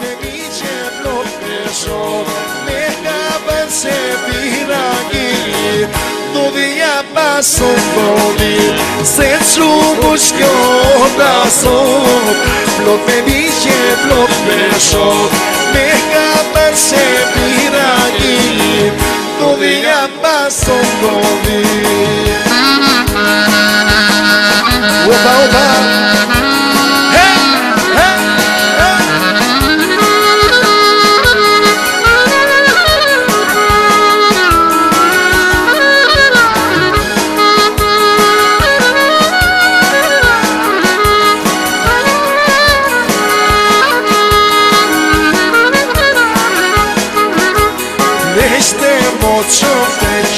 Me miqe, plot me shok Me ka bën se piragi Do dhja pason voli Centrum buskjota Plot me miqe, plot me shok Me ka bën se piragi Do dhja pason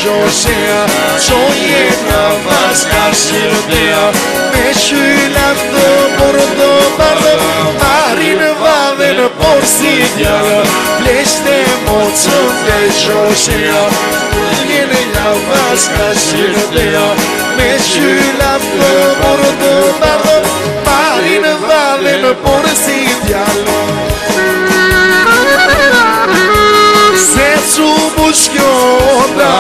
jour c'est un pas sur terre Mais je suis là pour te parler Marine va venir pour s'y dire Laisse tes mots sur tes jours c'est un pas sur terre Mais je suis là pour te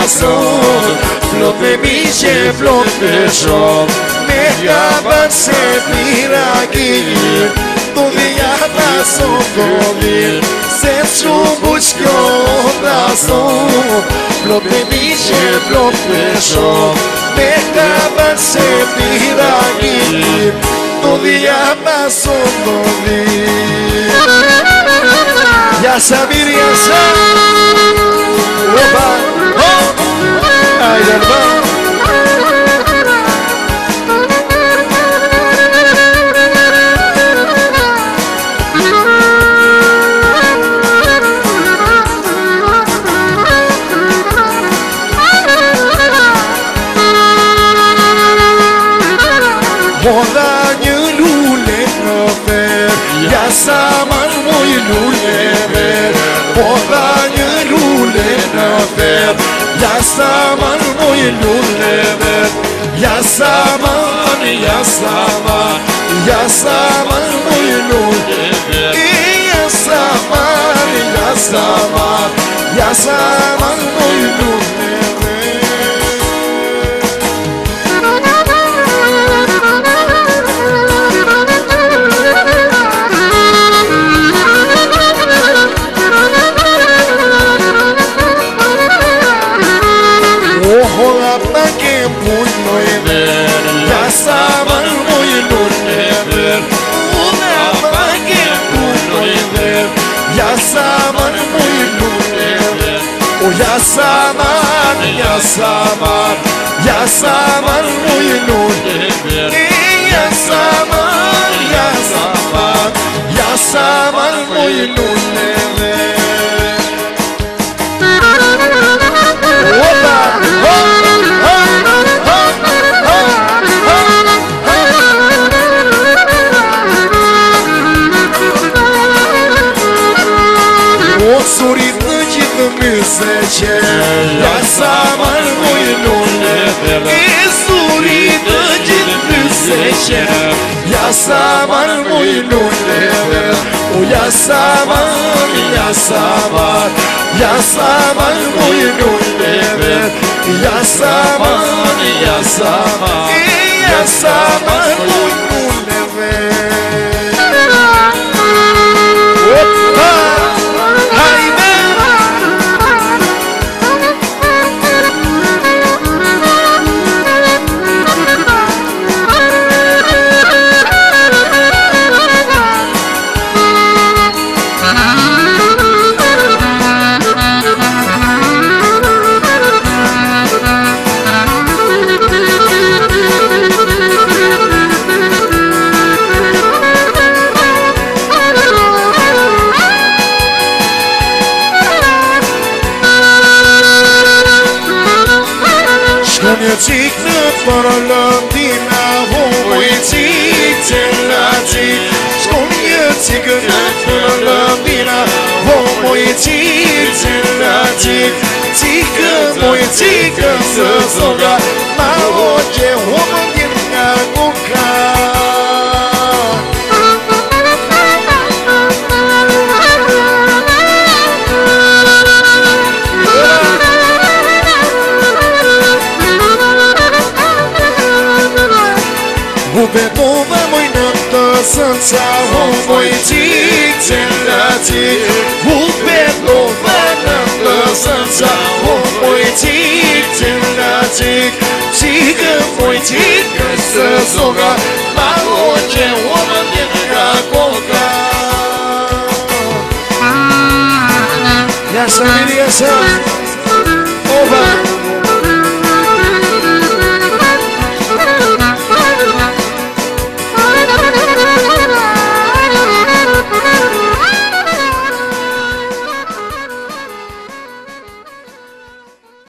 brason Plot me miqe, plot me shok Me gaban se piragi Do dhja brason kodin Sensu bushkjo brason Plot me miqe, plot me shok Me gaban se piragi Do dhja brason kodin Ya Samir ya Sam Ay hermano Moda një lule në ver Ja sa man moj lule ver. Moda një lule në ver Ja sa man moj luleve Ya saman, ya saman, ya saman bu luleve Ya saban muy lune ver Una pa que puno e ver Ya saban muy lune ver O ya saban, ya saban Ya saban muy lune ver Y ya saban, ya saban Ya saban muy lune ver سچه لسمر موینونه ایزوری دجید بسچه لسمر موینونه او لسمر لسمر لسمر موینونه لسمر لسمر لسمر موینونه Πανιωτσίκ να παραλάμ την αγωγή Τσελάτσι Σκομιωτσίκ να παραλάμ την αγωγή Τσελάτσι Τσίκα μου τσίκα σε ζωγά vedova moinată Sănța o voi voicice dați Cu vedova nată Sănța o voi voicice dați Și că voicică să zoga La orice om din Racoca Ia să vin, ia să vin